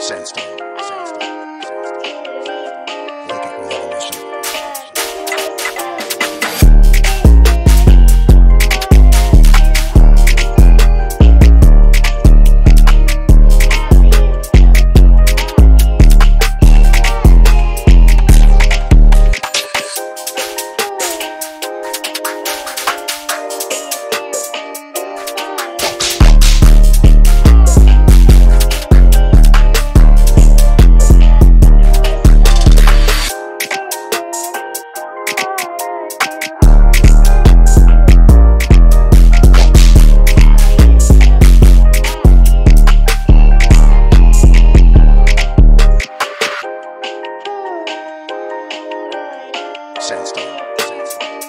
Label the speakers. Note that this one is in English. Speaker 1: Sandstone.
Speaker 2: Thank you.